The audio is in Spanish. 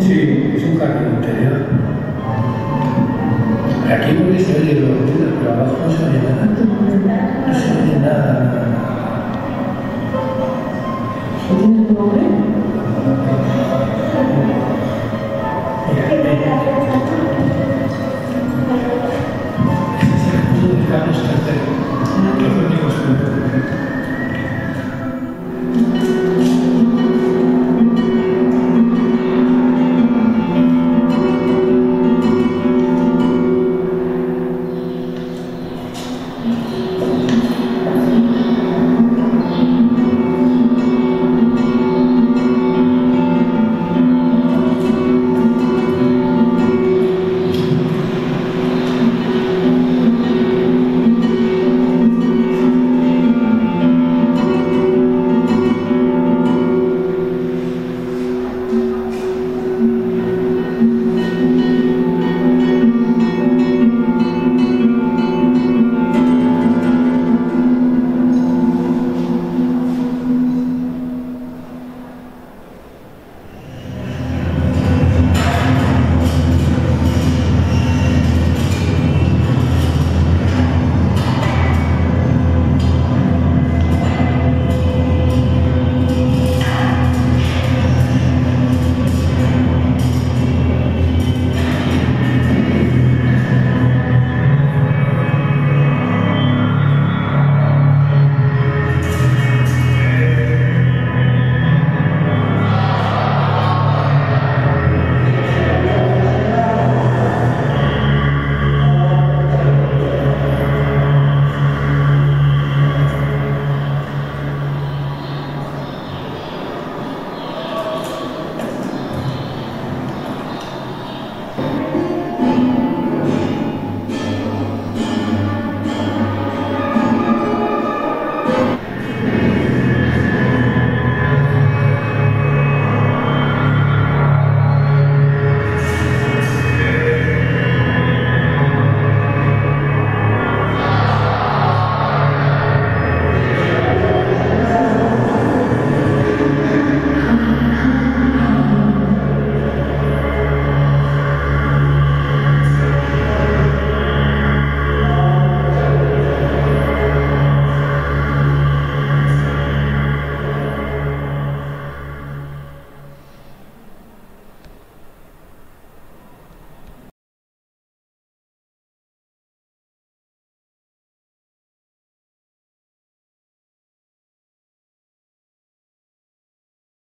Sí, es un jardín interior. Aquí no he visto el pero abajo no se ve nada. Amen.